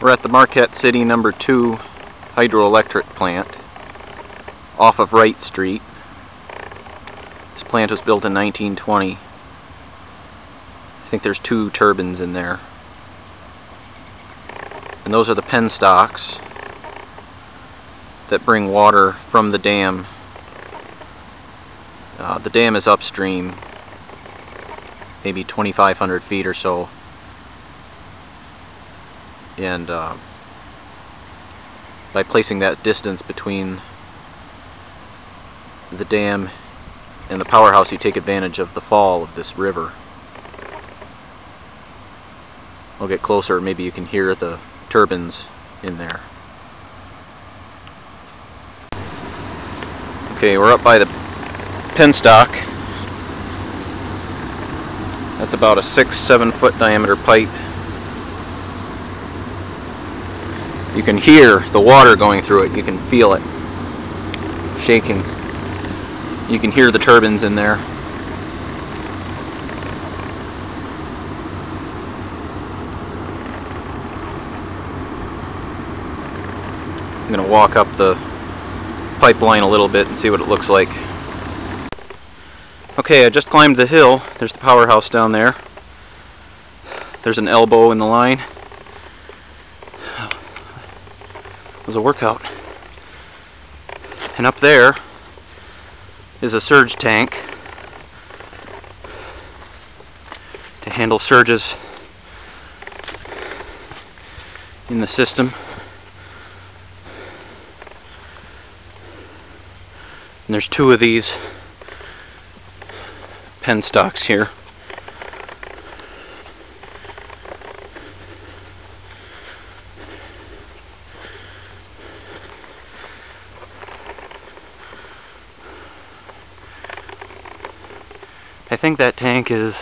We're at the Marquette City number 2 hydroelectric plant off of Wright Street. This plant was built in 1920. I think there's two turbines in there. And those are the penstocks that bring water from the dam. Uh, the dam is upstream, maybe 2,500 feet or so. And uh, by placing that distance between the dam and the powerhouse, you take advantage of the fall of this river. I'll get closer, maybe you can hear the turbines in there. Okay, we're up by the penstock. That's about a six, seven foot diameter pipe. You can hear the water going through it. You can feel it shaking. You can hear the turbines in there. I'm going to walk up the pipeline a little bit and see what it looks like. Okay, I just climbed the hill. There's the powerhouse down there. There's an elbow in the line. It was a workout. And up there is a surge tank to handle surges in the system. And there's two of these penstocks here. Think that tank is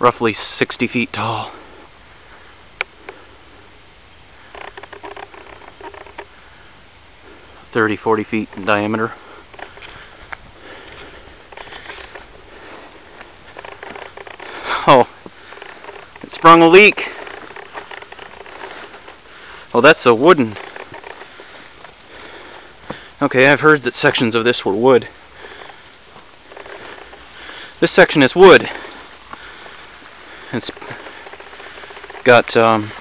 roughly 60 feet tall. Thirty, forty feet in diameter. Oh, it sprung a leak. Oh, that's a wooden. Okay, I've heard that sections of this were wood. This section is wood. It's got um,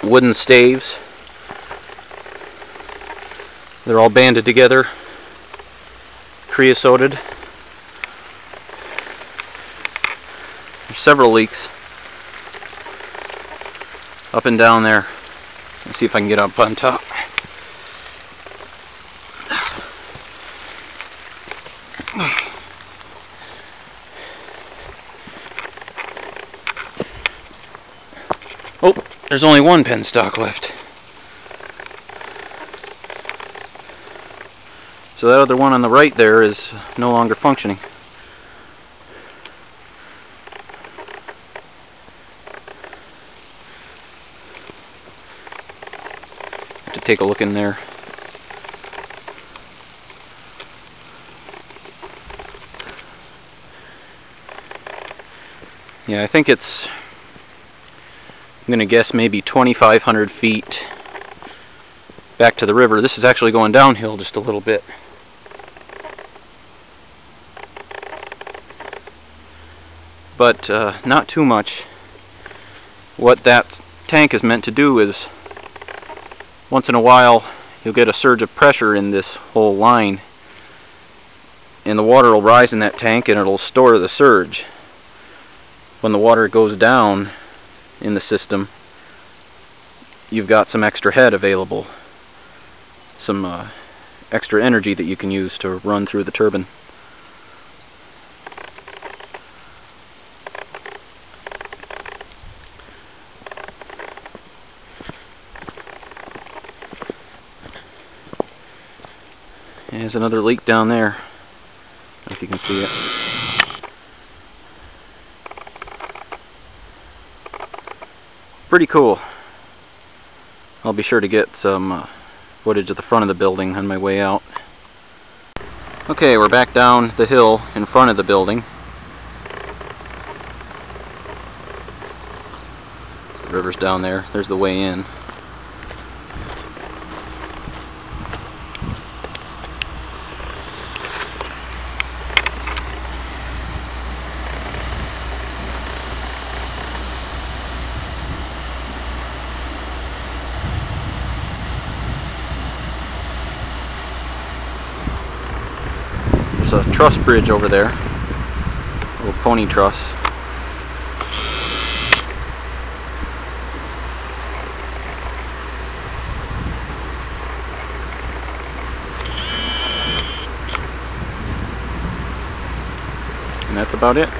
wooden staves. They're all banded together, creosoted. There's several leaks up and down there. Let's see if I can get up on top. Oh, there's only one penstock left. So that other one on the right there is no longer functioning. Have to take a look in there. Yeah, I think it's I'm going to guess maybe 2,500 feet back to the river. This is actually going downhill just a little bit. But uh, not too much. What that tank is meant to do is once in a while you'll get a surge of pressure in this whole line and the water will rise in that tank and it'll store the surge. When the water goes down in the system. You've got some extra head available some uh, extra energy that you can use to run through the turbine. There's another leak down there. If you can see it pretty cool. I'll be sure to get some uh, footage of the front of the building on my way out. Okay, we're back down the hill in front of the building. The River's down there. There's the way in. There's a truss bridge over there. little pony truss. And that's about it.